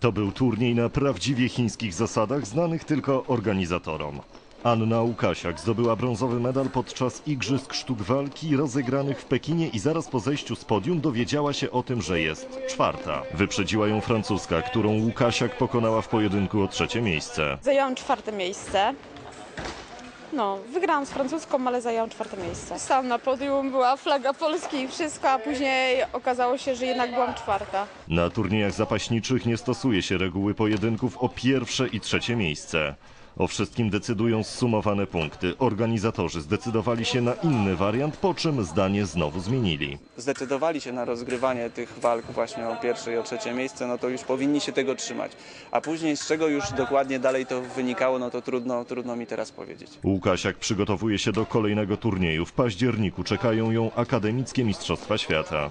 To był turniej na prawdziwie chińskich zasadach, znanych tylko organizatorom. Anna Łukasiak zdobyła brązowy medal podczas Igrzysk Sztuk Walki rozegranych w Pekinie i zaraz po zejściu z podium dowiedziała się o tym, że jest czwarta. Wyprzedziła ją francuska, którą Łukasiak pokonała w pojedynku o trzecie miejsce. Zajęłam czwarte miejsce. No, wygrałam z francuską, ale zajęłam czwarte miejsce. Stałam na podium, była flaga Polski i wszystko, a później okazało się, że jednak byłam czwarta. Na turniejach zapaśniczych nie stosuje się reguły pojedynków o pierwsze i trzecie miejsce. O wszystkim decydują zsumowane punkty. Organizatorzy zdecydowali się na inny wariant, po czym zdanie znowu zmienili. zdecydowali się na rozgrywanie tych walk właśnie o pierwsze i o trzecie miejsce, no to już powinni się tego trzymać. A później z czego już dokładnie dalej to wynikało, no to trudno, trudno mi teraz powiedzieć. Łukasiak przygotowuje się do kolejnego turnieju. W październiku czekają ją akademickie Mistrzostwa Świata.